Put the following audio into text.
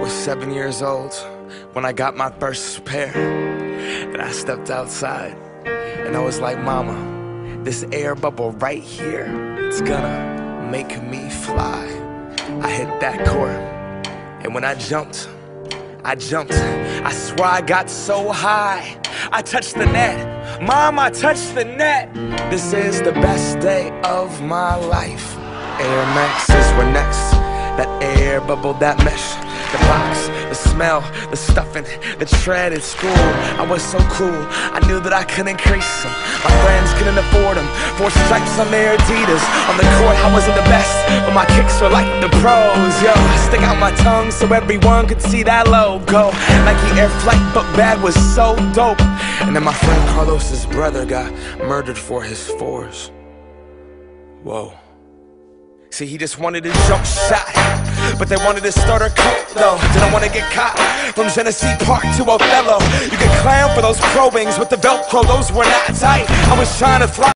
was seven years old when I got my first pair. And I stepped outside and I was like, Mama, this air bubble right here, it's gonna make me fly. I hit that court and when I jumped, I jumped. I swear I got so high. I touched the net. Mom, I touched the net. This is the best day of my life. Air Maxes were next. That air bubble, that mesh. The box, the smell, the stuffing, the tread at school. I was so cool, I knew that I couldn't increase them. My friends couldn't afford them. Four stripes on their Adidas. On the court, I wasn't the best, but my kicks were like the pros. Yo, I stick out my tongue so everyone could see that logo. Nike Air Flight book bag was so dope. And then my friend Carlos's brother got murdered for his fours. Whoa. See, he just wanted a jump shot, but they wanted to start a cult though. Didn't want to get caught from Genesee Park to Othello. You could clown for those probings with the Velcro, those were not tight. I was trying to fly.